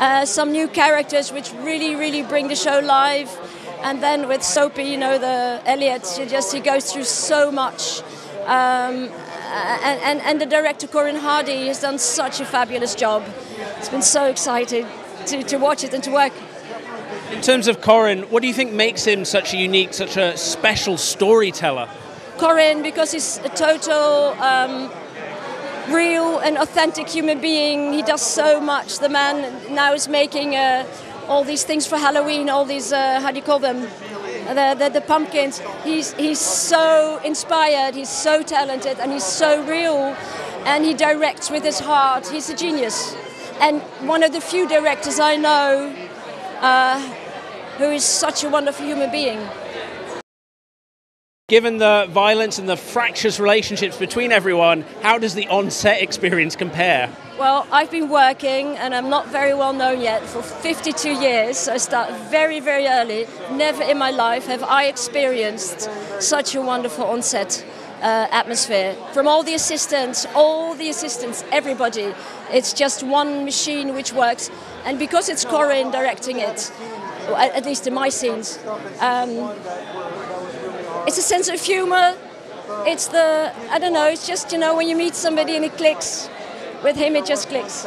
uh, some new characters which really, really bring the show live. And then with Sope, you know, the Elliot, she just he goes through so much. Um, and, and, and the director Corin Hardy has done such a fabulous job. It's been so exciting to, to watch it and to work. In terms of Corin, what do you think makes him such a unique, such a special storyteller? Corin, because he's a total um, real and authentic human being. He does so much. The man now is making uh, all these things for Halloween, all these, uh, how do you call them? The, the, the, pumpkins. He's, he's so inspired, he's so talented, and he's so real. And he directs with his heart. He's a genius. And one of the few directors I know uh, who is such a wonderful human being. Given the violence and the fractious relationships between everyone, how does the on set experience compare? Well, I've been working and I'm not very well known yet for 52 years. So I started very, very early. Never in my life have I experienced such a wonderful on set uh, atmosphere. From all the assistants, all the assistants, everybody. It's just one machine which works. And because it's Corin directing it, at least in my scenes, um, it's a sense of humor. It's the, I don't know, it's just, you know, when you meet somebody and it clicks. With him, it just clicks.